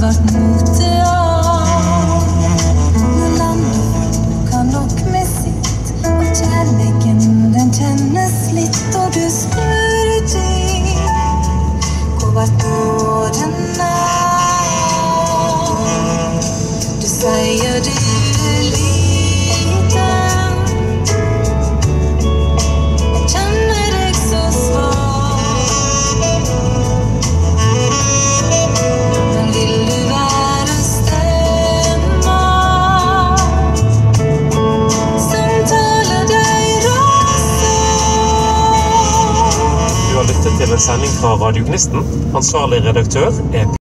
vært mote av. Men landet kan nok med sitt, og kjærleiken den kjennes litt, og du spør deg hvor vart nåden av. Du sier det til en sending fra Radio Gnisten. Ansvarlig redaktør er